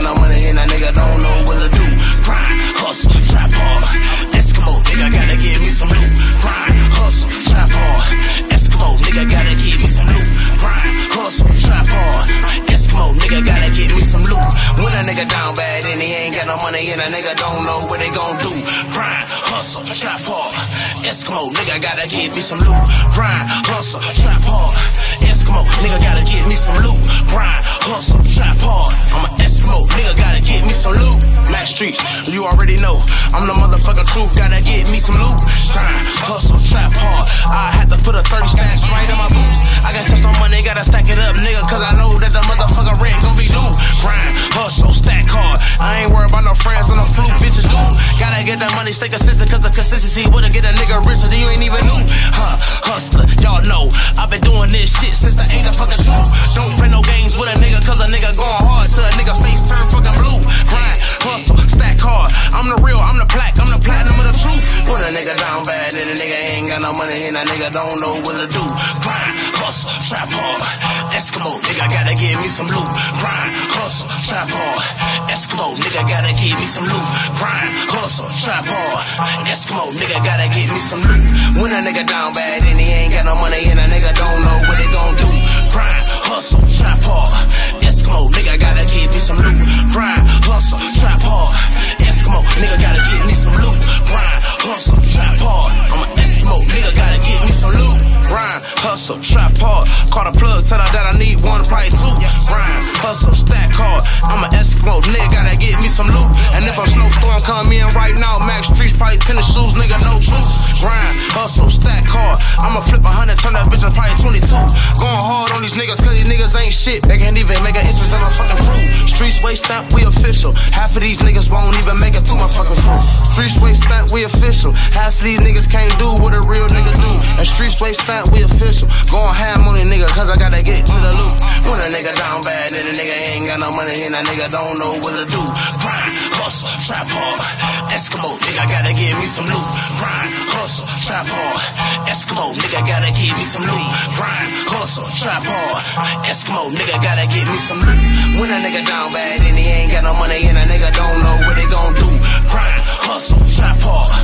got no money and that nigga don't know what to do. Grind, hustle, trap hard. Eskimo, nigga gotta give me some loot. Grind, hustle, trap hard. Eskimo, nigga gotta give me some loot. Grind, hustle, trap hard. Eskimo, nigga gotta give me some loot. When a nigga down bad and he ain't got no money and a nigga don't know what they gon' do. Grind, hustle, trap hard. Eskimo, nigga gotta give me some loot. Grind, hustle, trap hard. Eskimo, nigga gotta give me some loot. Grind. Streets, you already know. I'm the motherfucking truth, gotta get me some loot. Grind, hustle, trap hard. I had to put a 30 stacks right in my boots. I got touched on money, gotta stack it up, nigga, cause I know that the motherfucker rent gon' be due. Grind, hustle, stack hard. I ain't worried about no friends on the fluke, bitches do. Gotta get that money, stay consistent, cause the consistency would've get a nigga richer than you ain't even knew. Huh, hustler, y'all know. I've been doing this shit since the age of fucking two. Nigga down bad, and a nigga ain't got no money, and a nigga don't know what to do. Grind, hustle, trap hard. Eskimo, nigga gotta give me some loot. Grind, hustle, trap hard. Eskimo, nigga gotta give me some loot. Grind, hustle, trap hard. Eskimo, nigga gotta give me some loot. When a nigga down bad and he ain't got no money and a nigga hustle, trap hard. Call the plug, tell her that I need one, probably two. Grind, hustle, stack hard. I'm an Eskimo, nigga gotta get me some loot. And if a snowstorm come in right now, Mac Streets probably tennis shoes, nigga, no boots. Grind, hustle, stack hard. I'ma flip a hundred, turn that bitch in probably 22. Going hard on these niggas, cause these niggas ain't shit. They can't even make an interest in my fucking crew. Streets way stamp, we official. Half of these niggas won't even make it through my fucking crew. Streets way stamp, we official. Half of these niggas can't do what a real. And streets way stamp, we official. Going ham on a nigga, cause I gotta get to the loot. When a nigga down bad, and a nigga ain't got no money, and a nigga don't know what to do. Grind, hustle, trap hard. Eskimo, nigga gotta give me some loot. Grind, hustle, trap hard. Eskimo, nigga gotta give me some loot. Grind, hustle, trap hard. Eskimo, nigga gotta give me some loot. When a nigga down bad and he ain't got no money and a nigga don't know what they gon' do. Grind, hustle, trap hard.